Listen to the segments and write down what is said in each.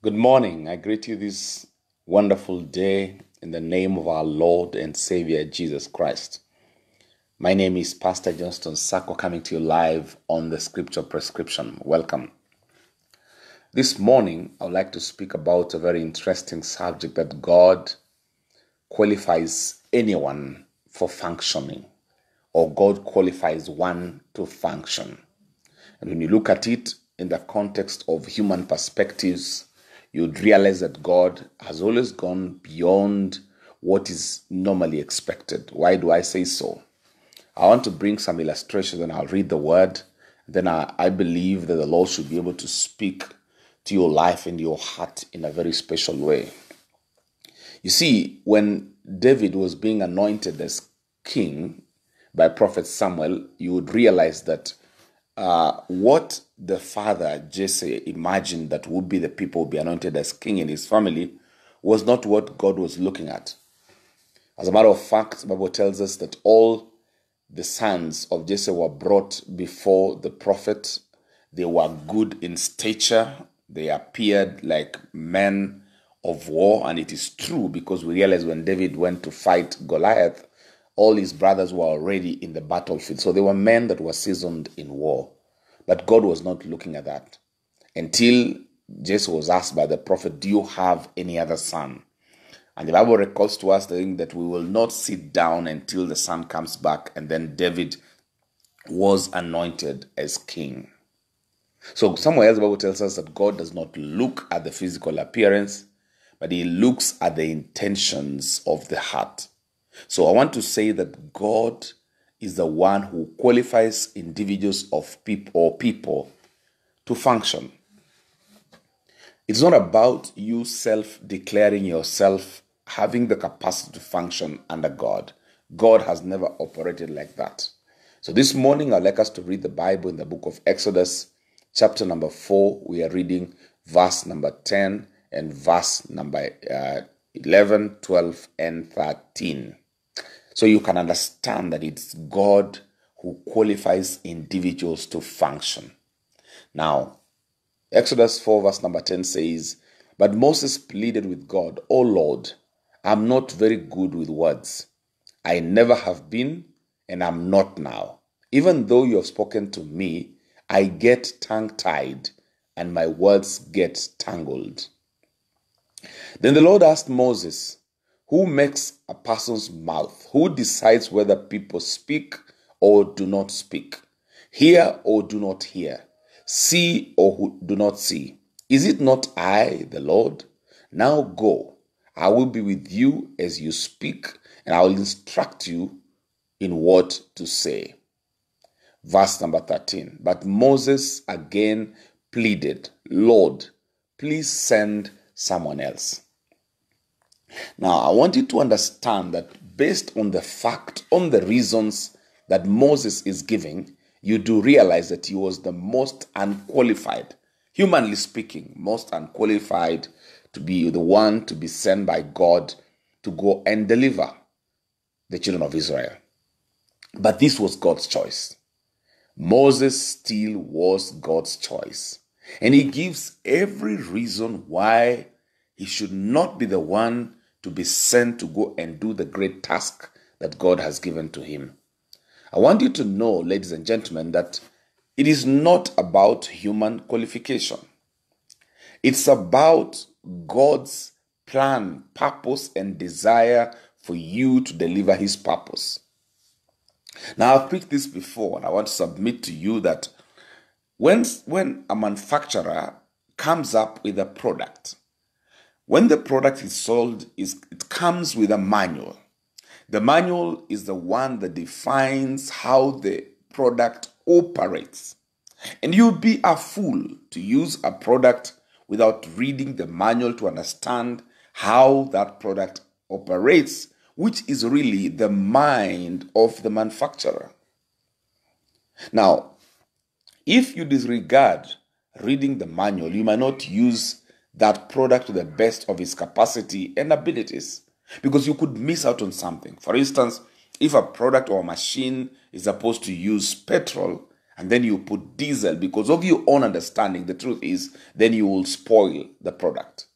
Good morning. I greet you this wonderful day in the name of our Lord and Savior Jesus Christ. My name is Pastor Johnstone Sakwa coming to you live on the scripture prescription. Welcome. This morning, I would like to speak about a very interesting subject that God qualifies anyone for functioning, or God qualifies one to function. And when you look at it in the context of human perspectives, you'd realize that God has always gone beyond what is normally expected. Why do I say so? I want to bring some illustrations and I'll read the word. Then I, I believe that the Lord should be able to speak to your life and your heart in a very special way. You see, when David was being anointed as king by prophet Samuel, you would realize that uh, what the father Jesse imagined that would be the people be anointed as king in his family was not what God was looking at. As a matter of fact, the Bible tells us that all the sons of Jesse were brought before the prophet. They were good in stature. They appeared like men of war. And it is true because we realize when David went to fight Goliath, all his brothers were already in the battlefield. So they were men that were seasoned in war. But God was not looking at that until Jesse was asked by the prophet, Do you have any other son? And the Bible records to us that we will not sit down until the son comes back. And then David was anointed as king. So, somewhere else, the Bible tells us that God does not look at the physical appearance, but he looks at the intentions of the heart. So I want to say that God is the one who qualifies individuals of people or people to function. It's not about you self declaring yourself having the capacity to function under God. God has never operated like that. So this morning, I'd like us to read the Bible in the book of Exodus, chapter number 4. We are reading verse number 10 and verse number uh, 11, 12, and 13. So you can understand that it's God who qualifies individuals to function. Now, Exodus 4, verse number 10 says, But Moses pleaded with God, O Lord, I'm not very good with words. I never have been, and I'm not now. Even though you have spoken to me, I get tongue tied and my words get tangled. Then the Lord asked Moses, who makes a person's mouth? Who decides whether people speak or do not speak? Hear or do not hear? See or do not see? Is it not I, the Lord? Now go. I will be with you as you speak, and I will instruct you in what to say. Verse number 13. But Moses again pleaded, Lord, please send someone else. Now, I want you to understand that based on the fact, on the reasons that Moses is giving, you do realize that he was the most unqualified, humanly speaking, most unqualified to be the one to be sent by God to go and deliver the children of Israel. But this was God's choice. Moses still was God's choice. And he gives every reason why he should not be the one to be sent to go and do the great task that God has given to him. I want you to know, ladies and gentlemen, that it is not about human qualification. It's about God's plan, purpose, and desire for you to deliver His purpose. Now, I've preached this before, and I want to submit to you that when, when a manufacturer comes up with a product, when the product is sold, it comes with a manual. The manual is the one that defines how the product operates. And you'd be a fool to use a product without reading the manual to understand how that product operates, which is really the mind of the manufacturer. Now, if you disregard reading the manual, you might not use that product to the best of its capacity and abilities because you could miss out on something. For instance, if a product or a machine is supposed to use petrol and then you put diesel because of your own understanding, the truth is, then you will spoil the product.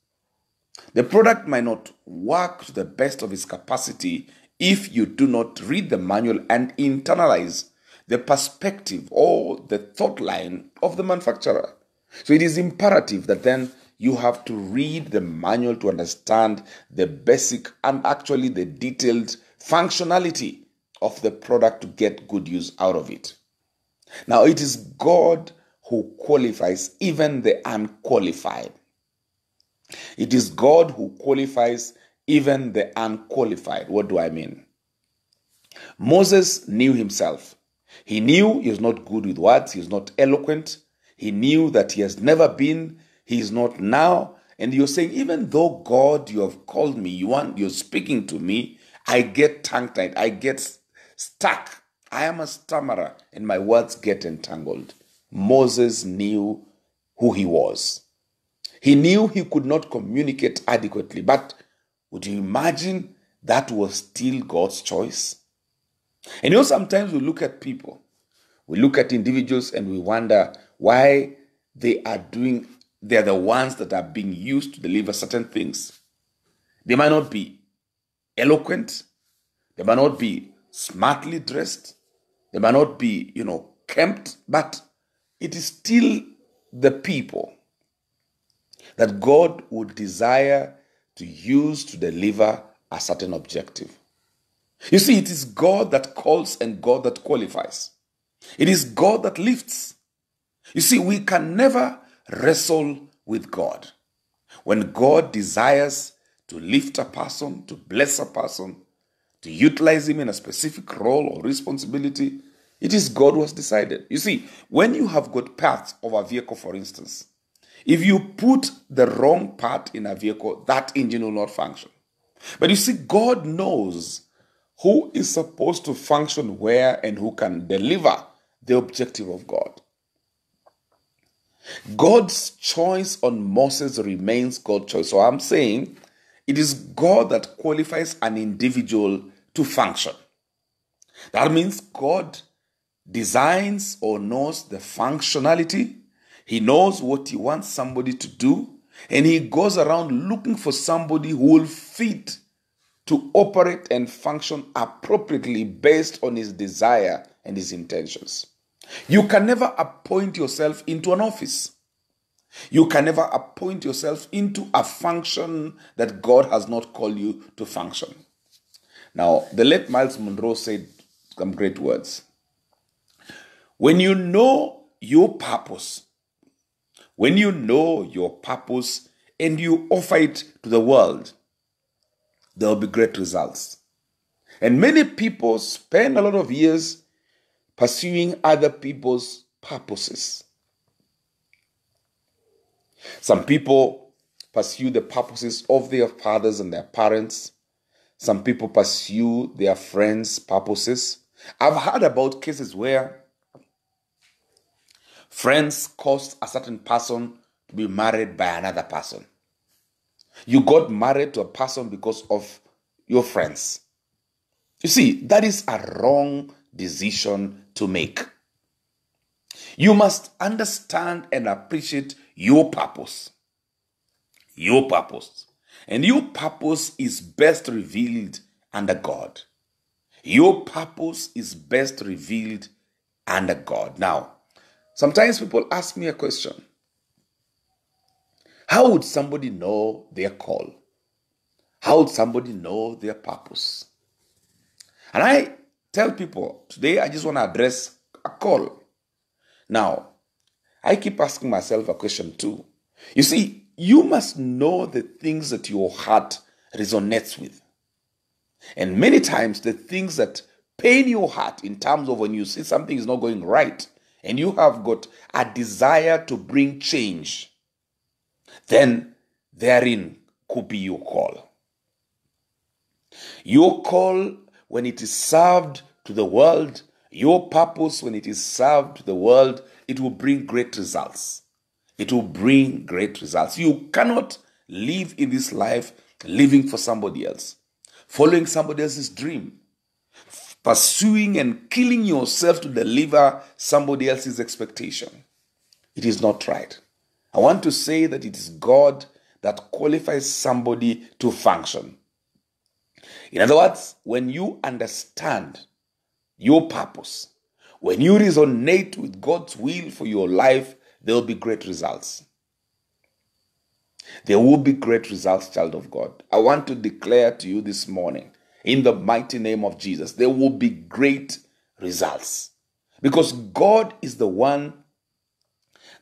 The product might not work to the best of its capacity if you do not read the manual and internalize the perspective or the thought line of the manufacturer. So it is imperative that then you have to read the manual to understand the basic and actually the detailed functionality of the product to get good use out of it. Now, it is God who qualifies even the unqualified. It is God who qualifies even the unqualified. What do I mean? Moses knew himself. He knew he was not good with words, he was not eloquent. He knew that he has never been, he is not now. And you're saying, even though God, you have called me, you want you're speaking to me, I get tongue tied, I get stuck. I am a stammerer and my words get entangled. Moses knew who he was. He knew he could not communicate adequately, but would you imagine that was still God's choice? And you know, sometimes we look at people, we look at individuals and we wonder why they are doing, they're the ones that are being used to deliver certain things. They might not be eloquent, they might not be smartly dressed, they might not be, you know, kempt, but it is still the people that God would desire to use to deliver a certain objective. You see, it is God that calls and God that qualifies. It is God that lifts. You see, we can never wrestle with God. When God desires to lift a person, to bless a person, to utilize him in a specific role or responsibility, it is God who has decided. You see, when you have got parts of a vehicle, for instance, if you put the wrong part in a vehicle, that engine will not function. But you see, God knows who is supposed to function where and who can deliver the objective of God. God's choice on Moses remains God's choice. So I'm saying it is God that qualifies an individual to function. That means God designs or knows the functionality, He knows what He wants somebody to do, and He goes around looking for somebody who will fit to operate and function appropriately based on His desire and His intentions. You can never appoint yourself into an office. You can never appoint yourself into a function that God has not called you to function. Now, the late Myles Munroe said some great words. When you know your purpose, when you know your purpose and you offer it to the world, there will be great results. And many people spend a lot of years pursuing other people's purposes. Some people pursue the purposes of their fathers and their parents. Some people pursue their friends' purposes. I've heard about cases where friends caused a certain person to be married by another person. You got married to a person because of your friends. You see, that is a wrong decision to make. You must understand and appreciate your purpose. Your purpose. And your purpose is best revealed under God. Your purpose is best revealed under God. Now, sometimes people ask me a question How would somebody know their call? How would somebody know their purpose? And I tell people today, I just want to address a call. Now, I keep asking myself a question too. You see, you must know the things that your heart resonates with. And many times, the things that pain your heart in terms of when you see something is not going right and you have got a desire to bring change, then therein could be your call. Your call, when it is served to the world, your purpose, when it is served to the world, it will bring great results. It will bring great results. You cannot live in this life living for somebody else, following somebody else's dream, pursuing and killing yourself to deliver somebody else's expectation. It is not right. I want to say that it is God that qualifies somebody to function. In other words, when you understand your purpose, when you resonate with God's will for your life, there will be great results. There will be great results, child of God. I want to declare to you this morning, in the mighty name of Jesus, there will be great results. Because God is the one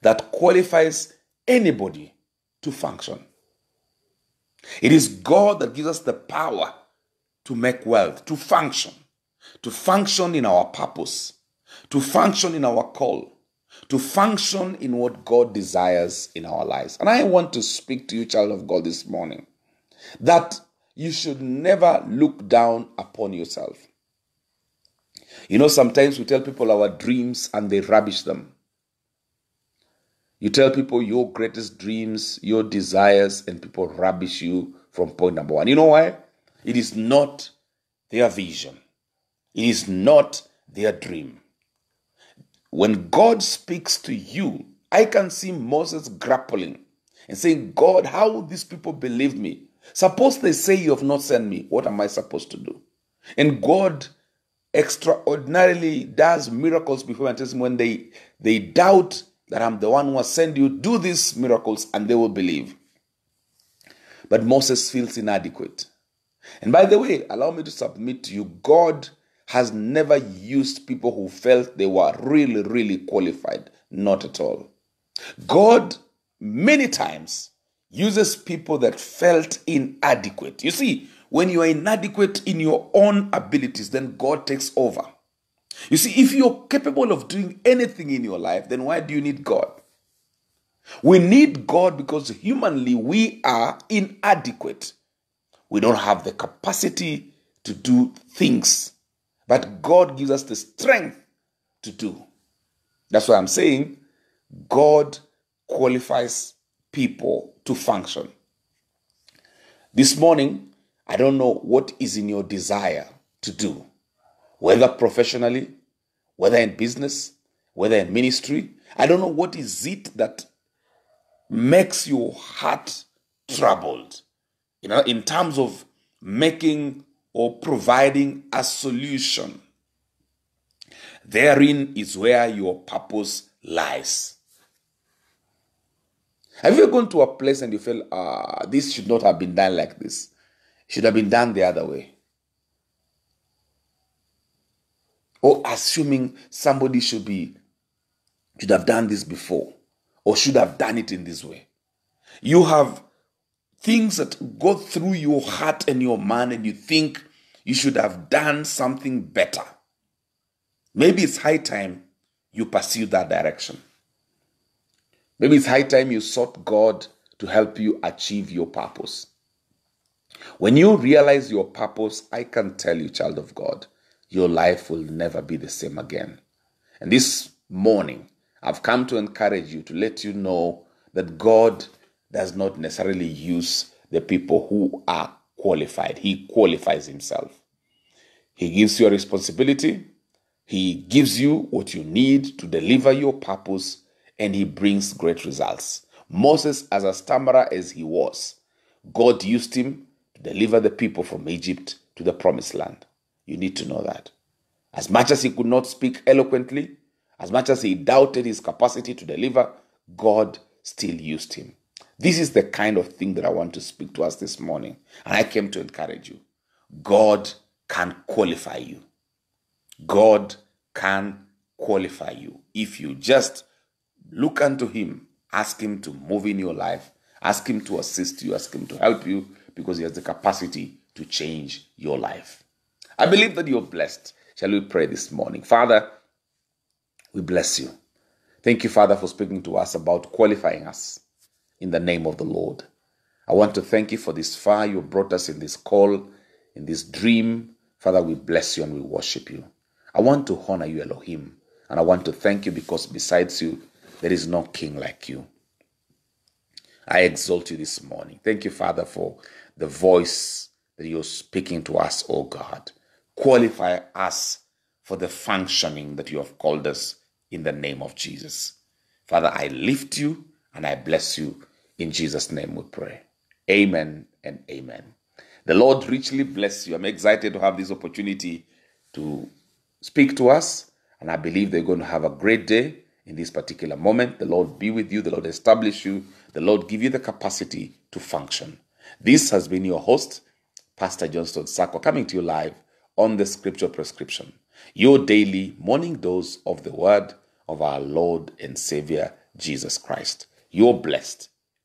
that qualifies anybody to function. It is God that gives us the power to make wealth, to function, to function in our purpose, to function in our call, to function in what God desires in our lives. And I want to speak to you, child of God, this morning that you should never look down upon yourself. You know, sometimes we tell people our dreams and they rubbish them. You tell people your greatest dreams, your desires, and people rubbish you from point number one. You know why? It is not their vision, it is not their dream. When God speaks to you, I can see Moses grappling and saying, God, how these people believe me? Suppose they say you have not sent me, what am I supposed to do? And God extraordinarily does miracles before tells them when they, they doubt that I'm the one who has sent you, do these miracles and they will believe. But Moses feels inadequate. And by the way, allow me to submit to you God has never used people who felt they were really, really qualified. Not at all. God, many times, uses people that felt inadequate. You see, when you are inadequate in your own abilities, then God takes over. You see, if you're capable of doing anything in your life, then why do you need God? We need God because humanly we are inadequate. We don't have the capacity to do things, but God gives us the strength to do. That's why I'm saying God qualifies people to function. This morning, I don't know what is in your desire to do, whether professionally, whether in business, whether in ministry. I don't know what is it that makes your heart troubled. You know, in terms of making or providing a solution. Therein is where your purpose lies. Have you gone to a place and you feel, ah, this should not have been done like this? Should have been done the other way. Or assuming somebody should be, should have done this before or should have done it in this way. You have things that go through your heart and your mind, and you think you should have done something better. Maybe it's high time you pursue that direction. Maybe it's high time you sought God to help you achieve your purpose. When you realize your purpose, I can tell you, child of God, your life will never be the same again. And this morning, I've come to encourage you to let you know that God does not necessarily use the people who are qualified. He qualifies himself. He gives you a responsibility. He gives you what you need to deliver your purpose, and he brings great results. Moses, as a stammerer as he was, God used him to deliver the people from Egypt to the promised land. You need to know that. As much as he could not speak eloquently, as much as he doubted his capacity to deliver, God still used him. This is the kind of thing that I want to speak to us this morning. And I came to encourage you. God can qualify you. God can qualify you. If you just look unto Him, ask Him to move in your life, ask Him to assist you, ask Him to help you, because He has the capacity to change your life. I believe that you're blessed. Shall we pray this morning? Father, we bless you. Thank you, Father, for speaking to us about qualifying us in the name of the Lord. I want to thank you for this far you brought us in this call, in this dream. Father, we bless you and we worship you. I want to honor you, Elohim, and I want to thank you because besides you, there is no king like you. I exalt you this morning. Thank you, Father, for the voice that you're speaking to us, oh God qualify us for the functioning that you have called us in the name of Jesus. Father, I lift you and I bless you. In Jesus' name we pray. Amen and amen. The Lord richly bless you. I'm excited to have this opportunity to speak to us, and I believe they're going to have a great day in this particular moment. The Lord be with you, the Lord establish you, the Lord give you the capacity to function. This has been your host, Pastor Johnstone Sakwa, coming to you live on the scripture prescription, your daily morning dose of the word of our Lord and Savior Jesus Christ. You're blessed